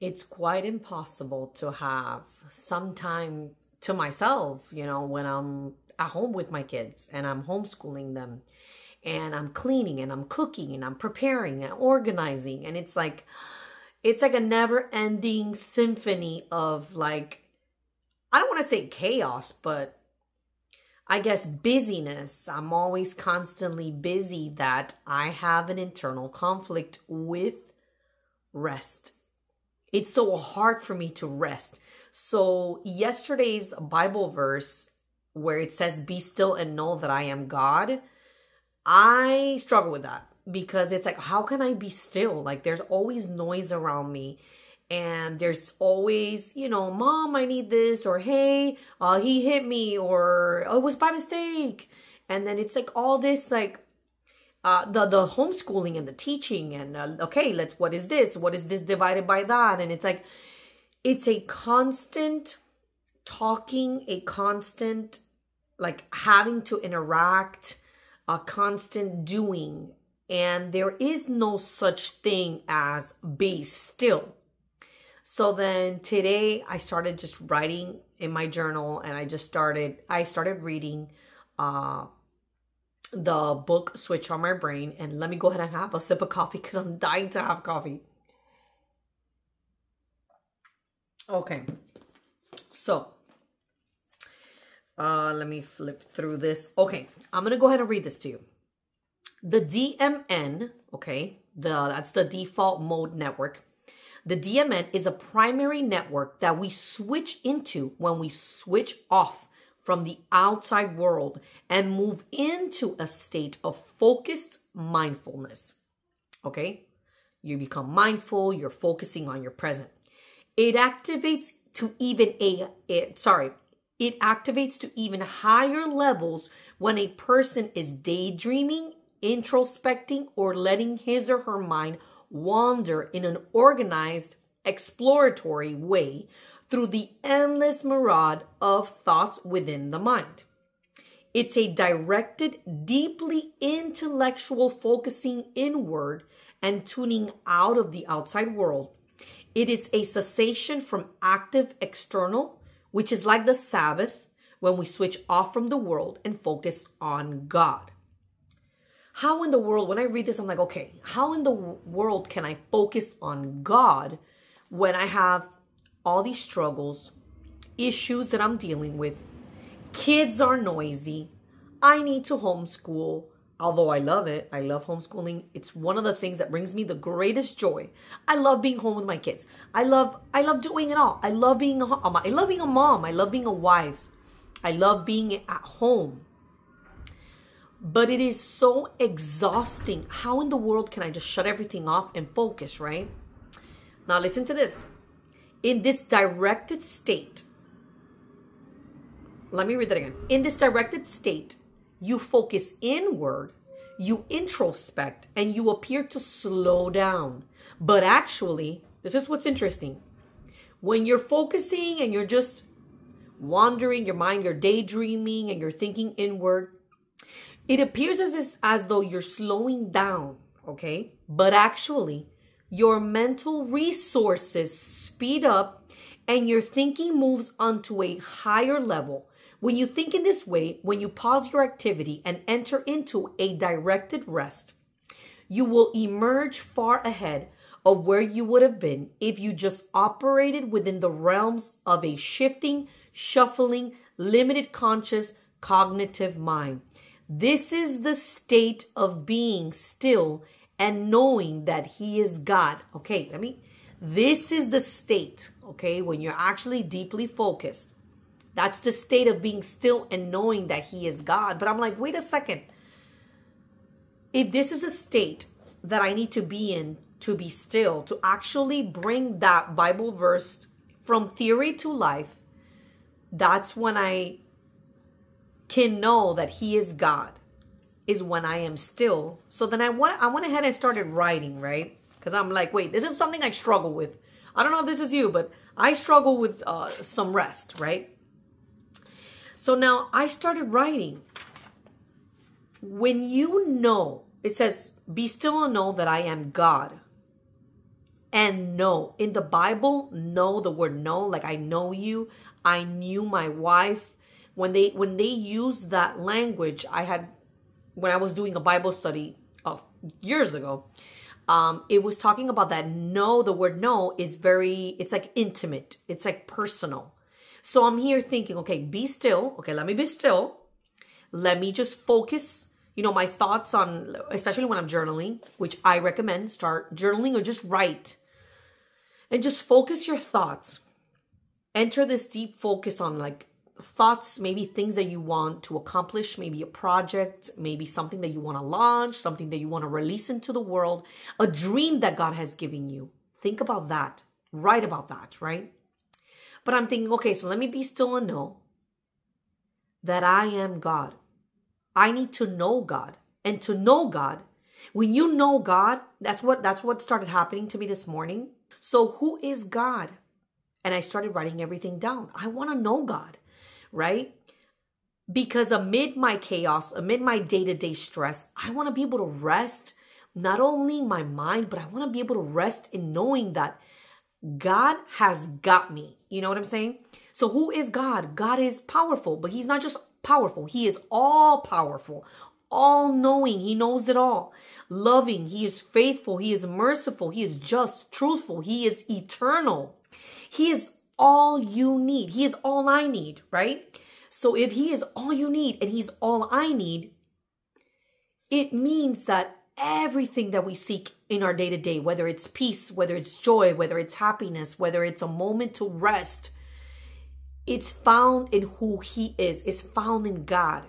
it's quite impossible to have some time to myself, you know, when I'm at home with my kids and I'm homeschooling them and I'm cleaning and I'm cooking and I'm preparing and organizing. And it's like, it's like a never ending symphony of like, I don't want to say chaos, but I guess busyness. I'm always constantly busy that I have an internal conflict with rest. It's so hard for me to rest. So, yesterday's Bible verse where it says, Be still and know that I am God, I struggle with that because it's like, how can I be still? Like, there's always noise around me and there's always you know mom i need this or hey uh, he hit me or oh, it was by mistake and then it's like all this like uh, the the homeschooling and the teaching and uh, okay let's what is this? What is this divided by that? And it's like it's a constant talking a constant like having to interact a constant doing. And there is no such thing as be still. So then today I started just writing in my journal and I just started I started reading uh the book Switch on My Brain and let me go ahead and have a sip of coffee cuz I'm dying to have coffee. Okay. So, uh let me flip through this. Okay, I'm going to go ahead and read this to you. The DMN, okay? The that's the default mode network the DMN is a primary network that we switch into when we switch off from the outside world and move into a state of focused mindfulness. Okay? You become mindful, you're focusing on your present. It activates to even a sorry, it activates to even higher levels when a person is daydreaming, introspecting, or letting his or her mind wander in an organized, exploratory way through the endless myriad of thoughts within the mind. It's a directed, deeply intellectual focusing inward and tuning out of the outside world. It is a cessation from active external, which is like the Sabbath when we switch off from the world and focus on God how in the world, when I read this, I'm like, okay, how in the world can I focus on God when I have all these struggles, issues that I'm dealing with? Kids are noisy. I need to homeschool. Although I love it, I love homeschooling. It's one of the things that brings me the greatest joy. I love being home with my kids. I love I love doing it all. I love being a I love being a mom. I love being a wife. I love being at home but it is so exhausting. How in the world can I just shut everything off and focus, right? Now, listen to this. In this directed state, let me read that again. In this directed state, you focus inward, you introspect, and you appear to slow down. But actually, this is what's interesting. When you're focusing and you're just wandering your mind, you're daydreaming and you're thinking inward, it appears as, as though you're slowing down, okay? But actually, your mental resources speed up and your thinking moves onto a higher level. When you think in this way, when you pause your activity and enter into a directed rest, you will emerge far ahead of where you would have been if you just operated within the realms of a shifting, shuffling, limited conscious cognitive mind. This is the state of being still and knowing that He is God. Okay, let me. This is the state, okay, when you're actually deeply focused. That's the state of being still and knowing that He is God. But I'm like, wait a second. If this is a state that I need to be in to be still, to actually bring that Bible verse from theory to life, that's when I can know that he is God is when I am still. So then I went I went ahead and started writing, right? Because I'm like, wait, this is something I struggle with. I don't know if this is you, but I struggle with uh, some rest, right? So now I started writing. When you know, it says, be still and know that I am God. and know. In the Bible, know the word know, like I know you, I knew my wife. When they when they use that language, I had when I was doing a Bible study of years ago, um, it was talking about that no, the word no is very, it's like intimate, it's like personal. So I'm here thinking, okay, be still. Okay, let me be still. Let me just focus, you know, my thoughts on, especially when I'm journaling, which I recommend, start journaling or just write. And just focus your thoughts. Enter this deep focus on like thoughts, maybe things that you want to accomplish, maybe a project, maybe something that you want to launch, something that you want to release into the world, a dream that God has given you. Think about that. Write about that, right? But I'm thinking, okay, so let me be still and know that I am God. I need to know God. And to know God, when you know God, that's what that's what started happening to me this morning. So who is God? And I started writing everything down. I want to know God right? Because amid my chaos, amid my day to day stress, I want to be able to rest not only my mind, but I want to be able to rest in knowing that God has got me. You know what I'm saying? So, who is God? God is powerful, but He's not just powerful, He is all powerful, all knowing. He knows it all. Loving, He is faithful, He is merciful, He is just, truthful, He is eternal. He is all you need. He is all I need, right? So if he is all you need and he's all I need, it means that everything that we seek in our day to day, whether it's peace, whether it's joy, whether it's happiness, whether it's a moment to rest, it's found in who he is, it's found in God.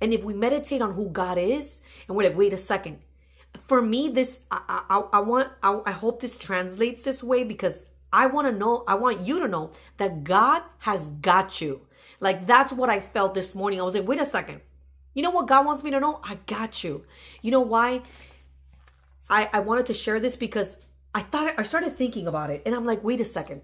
And if we meditate on who God is, and we're like, wait a second, for me, this I, I, I want I, I hope this translates this way because I want to know, I want you to know that God has got you. Like that's what I felt this morning. I was like, wait a second. You know what God wants me to know? I got you. You know why? I, I wanted to share this because I thought I started thinking about it and I'm like, wait a second.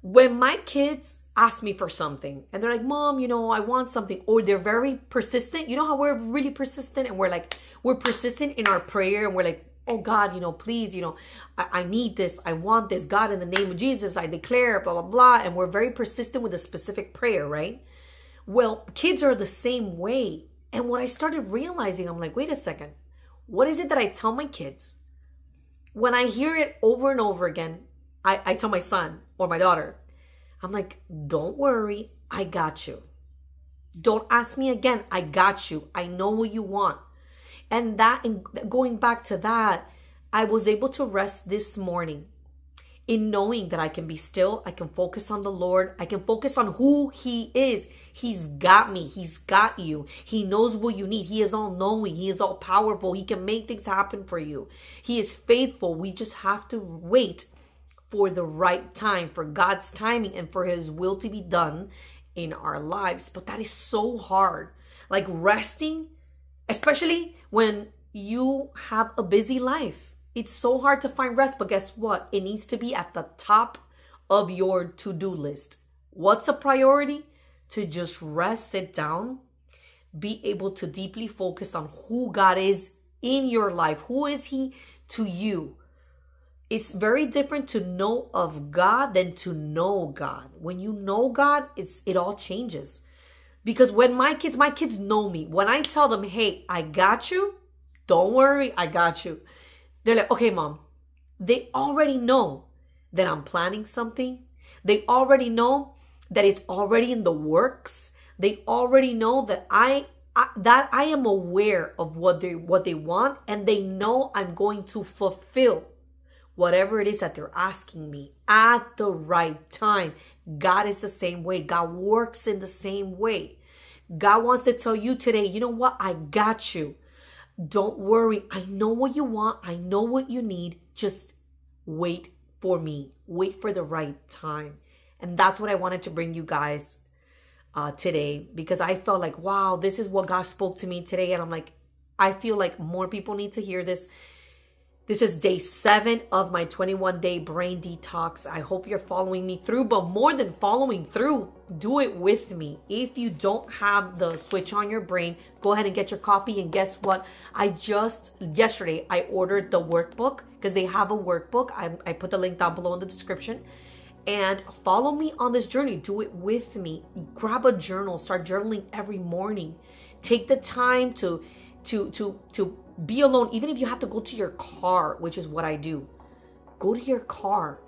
When my kids ask me for something and they're like, Mom, you know, I want something, or they're very persistent. You know how we're really persistent and we're like, we're persistent in our prayer and we're like, oh God, you know, please, you know, I, I, need this. I want this. God, in the name of Jesus, I declare, blah, blah, blah. And we're very persistent with a specific prayer, right? Well, kids are the same way. And what I started realizing, I'm like, wait a second. What is it that I tell my kids? When I hear it over and over again, I, I tell my son or my daughter, I'm like, don't worry, I got you. Don't ask me again. I got you. I know what you want. And that, going back to that, I was able to rest this morning in knowing that I can be still, I can focus on the Lord, I can focus on who He is. He's got me, He's got you. He knows what you need. He is all knowing, He is all powerful. He can make things happen for you. He is faithful. We just have to wait for the right time, for God's timing, and for His will to be done in our lives. But that is so hard. Like resting especially when you have a busy life. It's so hard to find rest, but guess what? It needs to be at the top of your to do list. What's a priority? To just rest, sit down, be able to deeply focus on who God is in your life. Who is He to you? It's very different to know of God than to know God. When you know God, it's it all changes. Because when my kids, my kids know me. When I tell them, hey, I got you, don't worry, I got you. They're like, okay, mom. They already know that I'm planning something. They already know that it's already in the works. They already know that I, I that I am aware of what they what they want and they know I'm going to fulfill whatever it is that they're asking me at the right time. God is the same way. God works in the same way. God wants to tell you today, you know what? I got you. Don't worry. I know what you want. I know what you need. Just wait for me. Wait for the right time. And that's what I wanted to bring you guys uh, today because I felt like, wow, this is what God spoke to me today. And I'm like, I feel like more people need to hear this This is day seven of my 21 day brain detox. I hope you're following me through, but more than following through, do it with me. If you don't have the switch on your brain, go ahead and get your copy. And guess what? I just yesterday I ordered the workbook because they have a workbook. I, I put the link down below in the description. And follow me on this journey. Do it with me. Grab a journal. Start journaling every morning. Take the time to to to to be alone, even if you have to go to your car, which is what I do. Go to your car,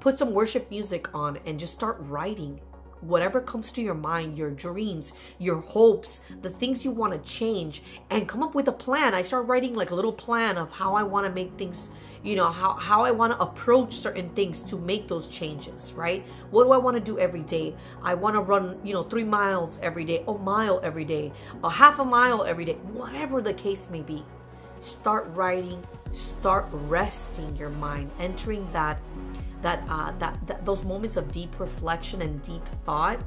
put some worship music on, and just start writing whatever comes to your mind, your dreams, your hopes, the things you want to change, and come up with a plan. I start writing like a little plan of how I want to make things, you know, how, how I want to approach certain things to make those changes, right? What do I want to do every day? I want to run, you know, three miles every day, a mile every day, a half a mile every day, whatever the case may be. Start writing, start resting your mind, entering that that, uh, that, that those moments of deep reflection and deep thought.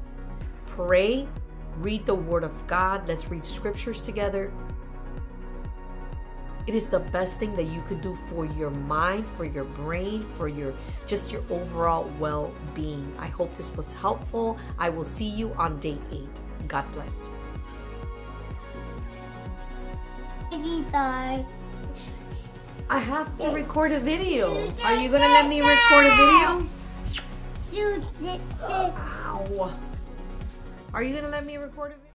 Pray, read the Word of God. Let's read scriptures together. It is the best thing that you could do for your mind, for your brain, for your just your overall well-being. I hope this was helpful. I will see you on day eight. God bless. Bye. I have to record a video. Are you gonna let me record a video? Ow. Are you gonna let me record a video?